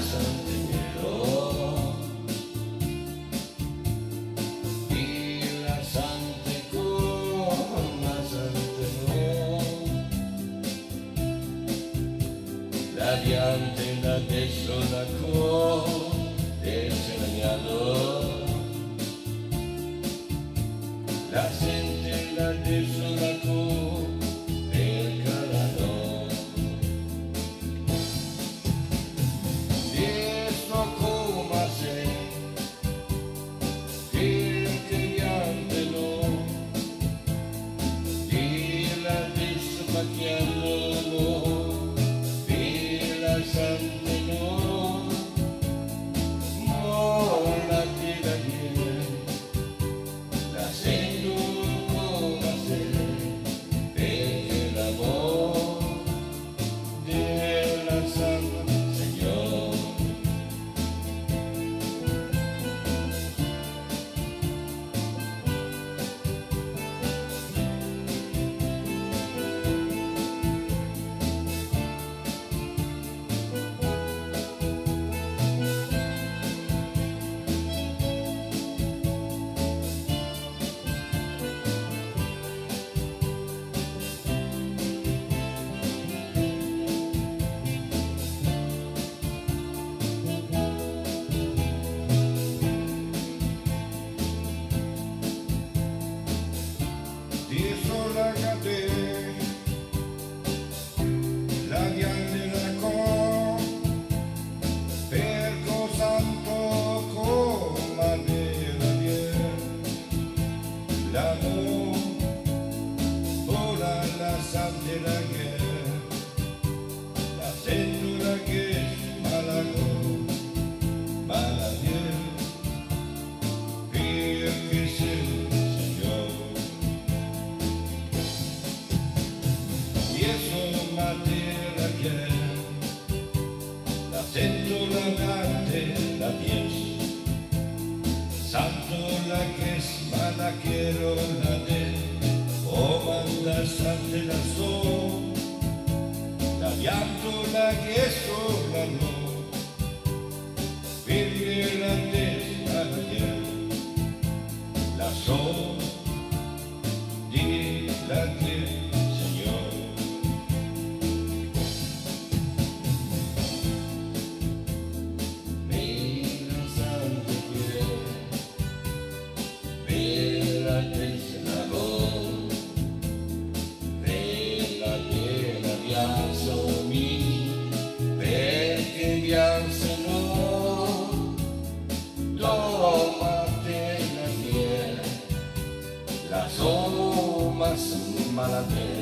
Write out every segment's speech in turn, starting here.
Absolutely. l'attento la latte, la 10, santo la cresma, la chiero, la de, o manda sante la so, la pianto, la chieso, la no, perché la testa, la chiero, la so, verso mi perché piansero tomate la fiera la somma su malatera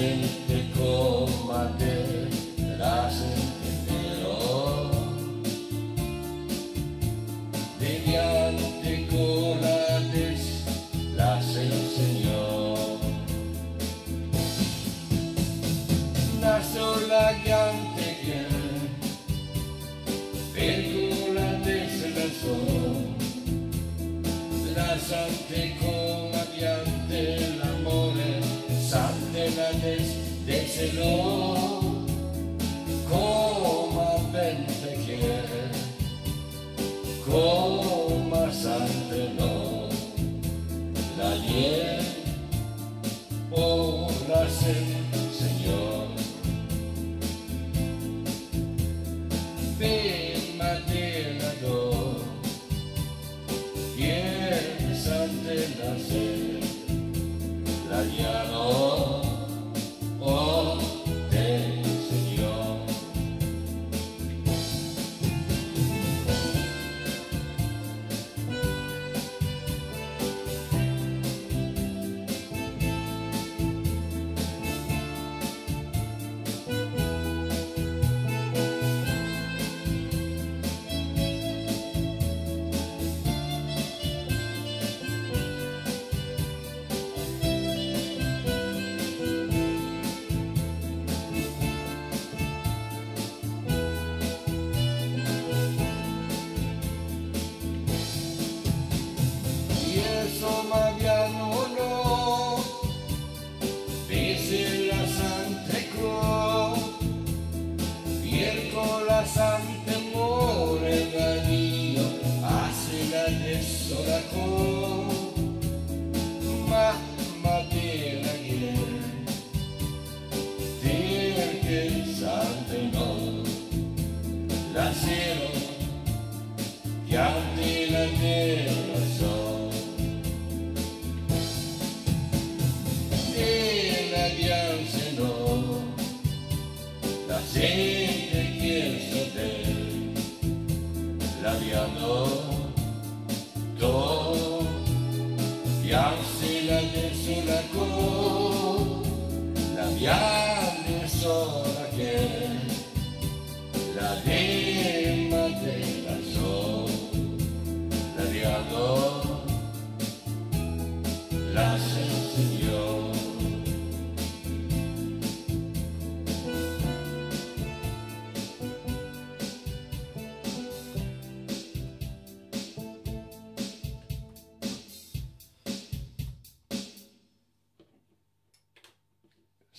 valiente combate tras el terror. Mediante corates las el Señor. La sola llante que percolates el sol, la sante combatiante. Johannes Dexelon Komma que, Komma Santelon La Lier la gente quiere te, la viando do, pianse la de la co,